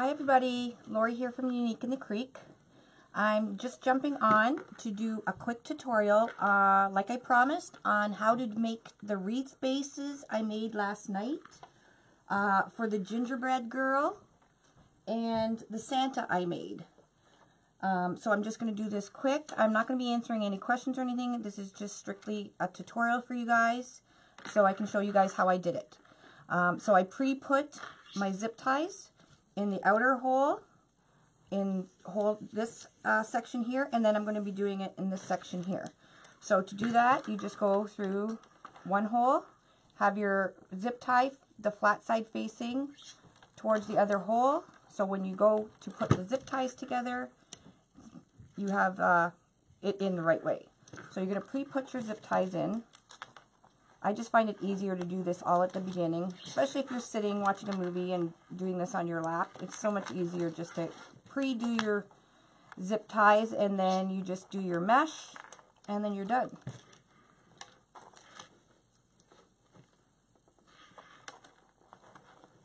Hi everybody, Laurie here from Unique in the Creek. I'm just jumping on to do a quick tutorial, uh, like I promised, on how to make the wreath bases I made last night uh, for the gingerbread girl and the Santa I made. Um, so I'm just going to do this quick. I'm not going to be answering any questions or anything. This is just strictly a tutorial for you guys so I can show you guys how I did it. Um, so I pre-put my zip ties in the outer hole, in hole this uh, section here, and then I'm going to be doing it in this section here. So to do that, you just go through one hole, have your zip tie, the flat side facing towards the other hole. So when you go to put the zip ties together, you have uh, it in the right way. So you're going to pre-put your zip ties in. I just find it easier to do this all at the beginning, especially if you're sitting watching a movie and doing this on your lap. It's so much easier just to pre-do your zip ties and then you just do your mesh and then you're done.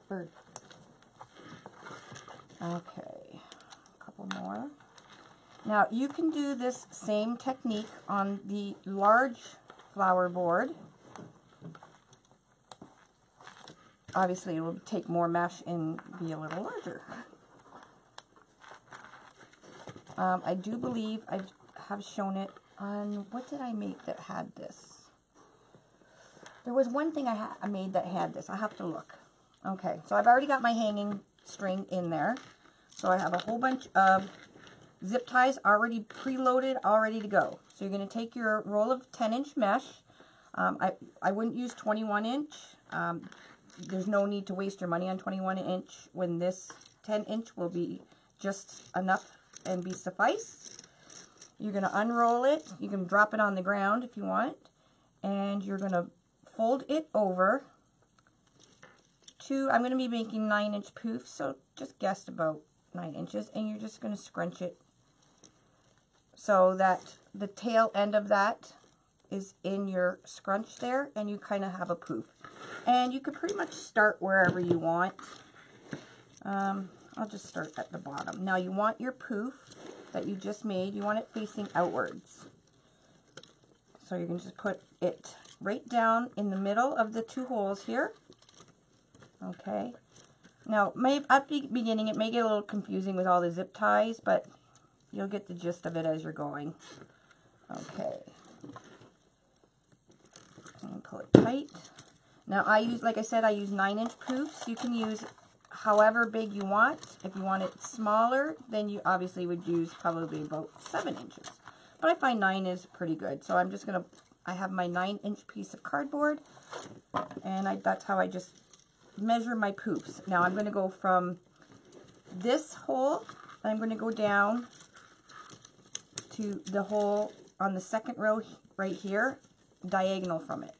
Bird. Okay, a couple more. Now you can do this same technique on the large flower board obviously it will take more mesh and be a little larger. Um, I do believe I have shown it on, what did I make that had this? There was one thing I, I made that had this. I have to look. Okay, so I've already got my hanging string in there. So I have a whole bunch of zip ties already preloaded, all ready to go. So you're going to take your roll of 10 inch mesh. Um, I, I wouldn't use 21 inch. Um, there's no need to waste your money on 21 inch when this 10 inch will be just enough and be suffice. You're going to unroll it. You can drop it on the ground if you want. And you're going to fold it over to, I'm going to be making 9 inch poofs, so just guess about 9 inches. And you're just going to scrunch it so that the tail end of that is in your scrunch there and you kind of have a poof. And you can pretty much start wherever you want. Um, I'll just start at the bottom. Now you want your poof that you just made, you want it facing outwards. So you can just put it right down in the middle of the two holes here. Okay. Now, may, at the beginning, it may get a little confusing with all the zip ties, but you'll get the gist of it as you're going. Okay it tight. Now I use, like I said, I use 9 inch poofs. You can use however big you want. If you want it smaller, then you obviously would use probably about 7 inches. But I find 9 is pretty good. So I'm just going to, I have my 9 inch piece of cardboard. And I, that's how I just measure my poops. Now I'm going to go from this hole, I'm going to go down to the hole on the second row right here diagonal from it.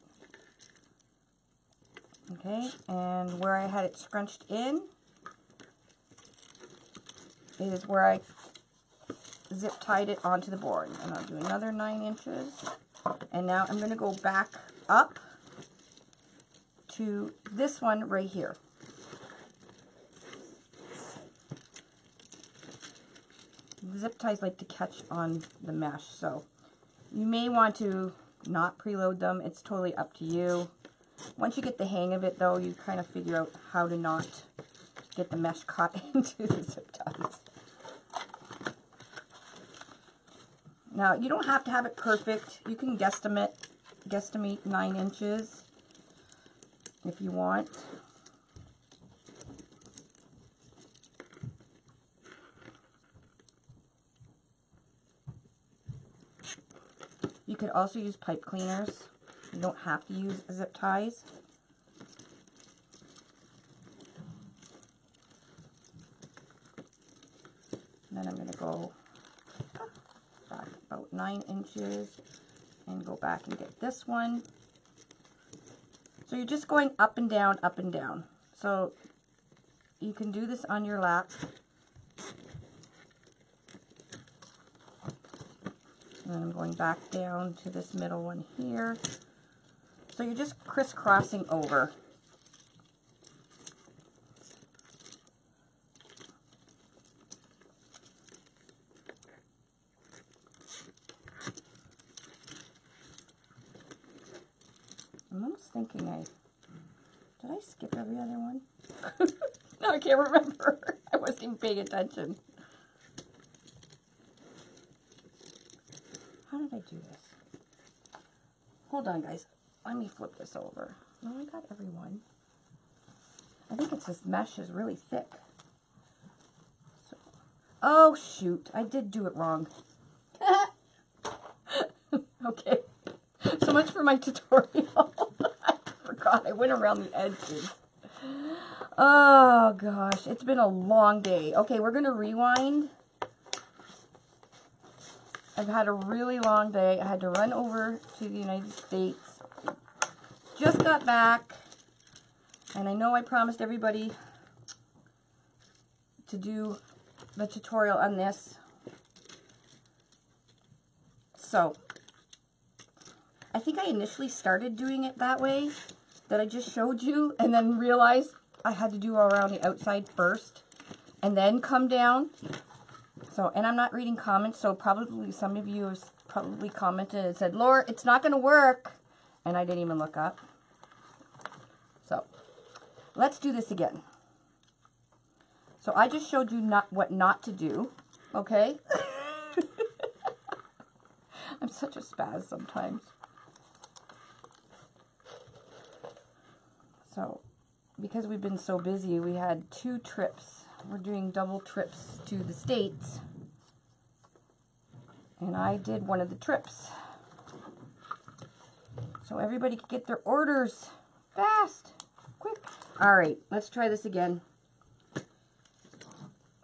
Okay, and where I had it scrunched in is where I zip tied it onto the board. And I'll do another 9 inches. And now I'm going to go back up to this one right here. zip ties like to catch on the mesh, so you may want to not preload them. It's totally up to you. Once you get the hang of it, though, you kind of figure out how to not get the mesh caught into the zip ties. Now, you don't have to have it perfect. You can guesstimate, guesstimate 9 inches if you want. You could also use pipe cleaners. You don't have to use zip ties. Then I'm going to go back about 9 inches and go back and get this one. So you're just going up and down, up and down. So you can do this on your lap And then I'm going back down to this middle one here. So you're just crisscrossing over. I'm almost thinking I, did I skip every other one? no, I can't remember. I wasn't even paying attention. How did I do this? Hold on, guys. Let me flip this over. No, I got everyone. I think it's this mesh is really thick. So, oh, shoot. I did do it wrong. okay. So much for my tutorial. I forgot. I went around the edges. Oh, gosh. It's been a long day. Okay, we're going to rewind. I've had a really long day. I had to run over to the United States. Just got back. And I know I promised everybody to do the tutorial on this. So, I think I initially started doing it that way, that I just showed you, and then realized I had to do around the outside first, and then come down. So, and I'm not reading comments, so probably some of you have probably commented and said, Laura, it's not going to work. And I didn't even look up. So, let's do this again. So, I just showed you not what not to do, okay? I'm such a spaz sometimes. So, because we've been so busy, we had two trips. We're doing double trips to the States. And I did one of the trips. So everybody can get their orders fast, quick. All right, let's try this again.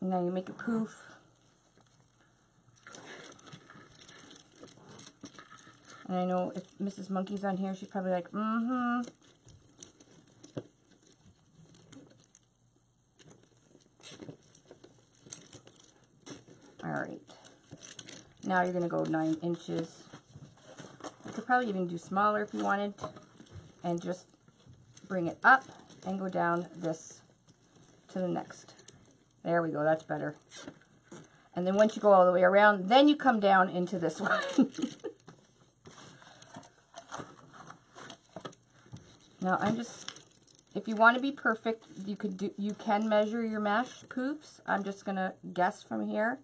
Now you make a poof. And I know if Mrs. Monkey's on here, she's probably like, mm-hmm. Alright. Now you're going to go 9 inches. Probably even do smaller if you wanted. And just bring it up and go down this to the next. There we go. That's better. And then once you go all the way around, then you come down into this one. now I'm just if you want to be perfect, you could do you can measure your mesh poofs. I'm just gonna guess from here.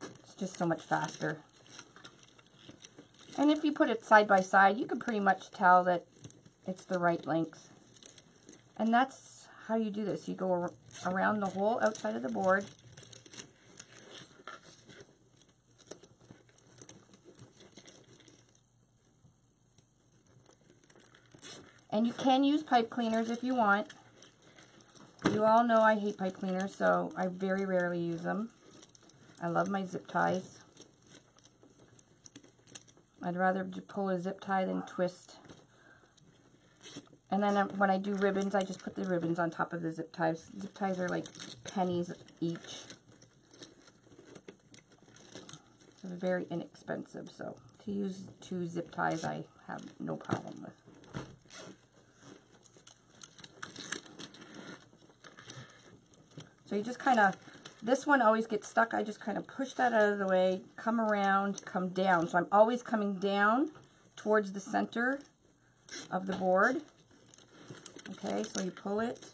It's just so much faster. And if you put it side by side, you can pretty much tell that it's the right length. And that's how you do this. You go around the whole outside of the board. And you can use pipe cleaners if you want. You all know I hate pipe cleaners, so I very rarely use them. I love my zip ties. I'd rather pull a zip tie than twist. And then um, when I do ribbons, I just put the ribbons on top of the zip ties. Zip ties are like pennies each. So very inexpensive. So to use two zip ties, I have no problem with. So you just kind of this one always gets stuck. I just kind of push that out of the way, come around, come down. So I'm always coming down towards the center of the board. Okay, so you pull it,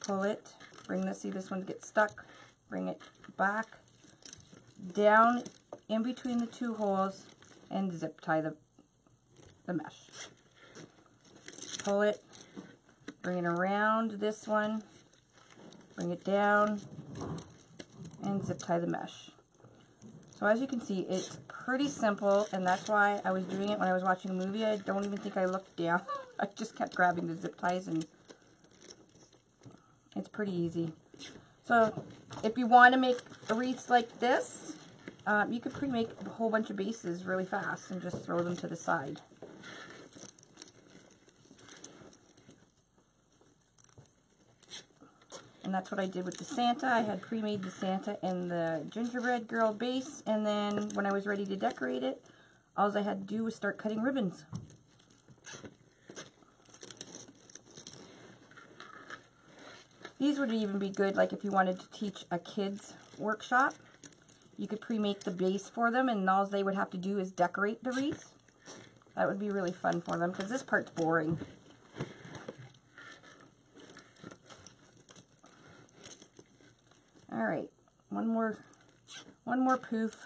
pull it, bring this, see this one gets stuck, bring it back, down in between the two holes, and zip tie the, the mesh. Pull it, bring it around this one, bring it down, and zip tie the mesh. So as you can see, it's pretty simple, and that's why I was doing it when I was watching a movie. I don't even think I looked down. I just kept grabbing the zip ties, and it's pretty easy. So if you want to make a wreath like this, um, you could pre-make a whole bunch of bases really fast and just throw them to the side. And that's what I did with the Santa. I had pre-made the Santa and the gingerbread girl base. And then when I was ready to decorate it, all I had to do was start cutting ribbons. These would even be good like if you wanted to teach a kid's workshop. You could pre-make the base for them and all they would have to do is decorate the wreath. That would be really fun for them because this part's boring. All right, one more, one more poof.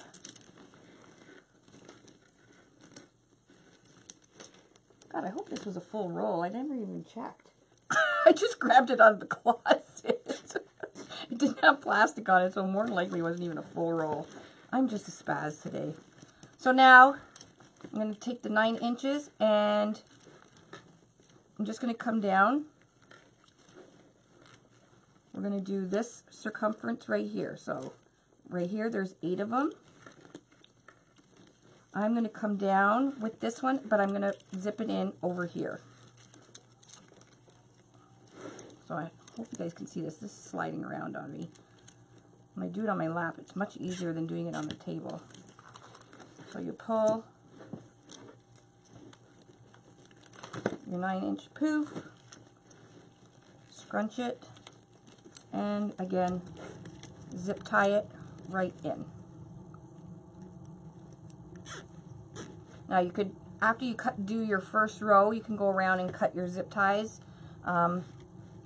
God, I hope this was a full roll. I never even checked. I just grabbed it out of the closet. it didn't have plastic on it, so more than likely it wasn't even a full roll. I'm just a spaz today. So now, I'm going to take the 9 inches and I'm just going to come down. We're going to do this circumference right here. So right here, there's 8 of them. I'm going to come down with this one, but I'm going to zip it in over here. So I hope you guys can see this. This is sliding around on me. When I do it on my lap, it's much easier than doing it on the table. So you pull your 9 inch poof, scrunch it, and again, zip tie it right in. Now you could, after you cut, do your first row, you can go around and cut your zip ties. Um,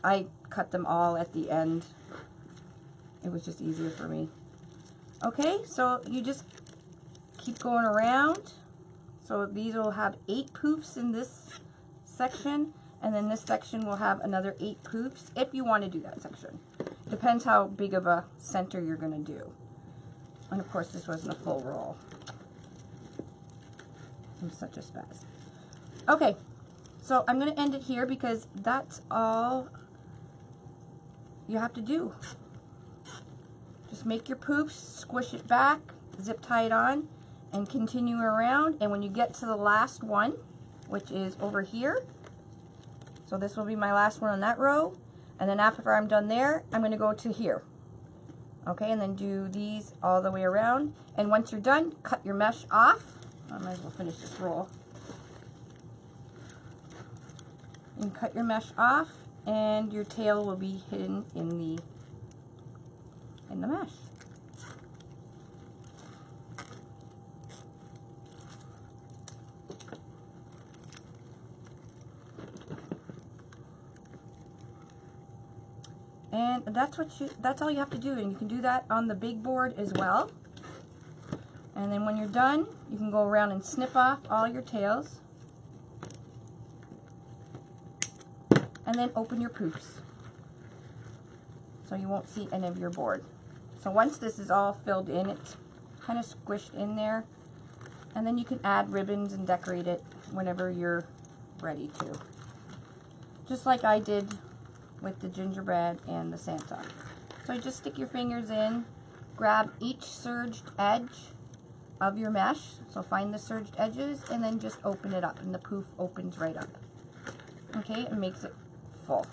I cut them all at the end. It was just easier for me. Okay, so you just keep going around. So these will have eight poofs in this section, and then this section will have another eight poofs if you want to do that section. Depends how big of a center you're going to do. And of course, this wasn't a full roll. I'm such a spaz. Okay, so I'm going to end it here because that's all you have to do. Just make your poofs, squish it back, zip tie it on, and continue around. And when you get to the last one, which is over here, so this will be my last one on that row, and then after I'm done there, I'm going to go to here. Okay, and then do these all the way around. And once you're done, cut your mesh off I might as well finish this roll. And cut your mesh off and your tail will be hidden in the in the mesh. And that's what you that's all you have to do and you can do that on the big board as well. And then when you're done, you can go around and snip off all your tails. And then open your poops. So you won't see any of your board. So once this is all filled in, it's kind of squished in there. And then you can add ribbons and decorate it whenever you're ready to. Just like I did with the gingerbread and the Santa. So you just stick your fingers in, grab each serged edge, of your mesh. So find the serged edges and then just open it up and the poof opens right up. Okay, it makes it full.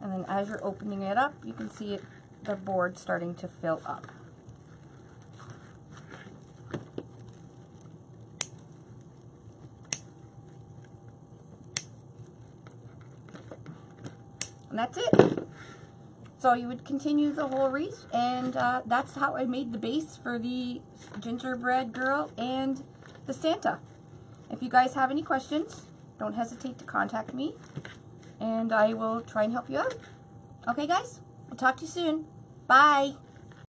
And then as you're opening it up, you can see it, the board starting to fill up. And that's it. So you would continue the whole wreath, and uh, that's how I made the base for the gingerbread girl and the Santa. If you guys have any questions, don't hesitate to contact me, and I will try and help you out. Okay, guys? I'll talk to you soon. Bye.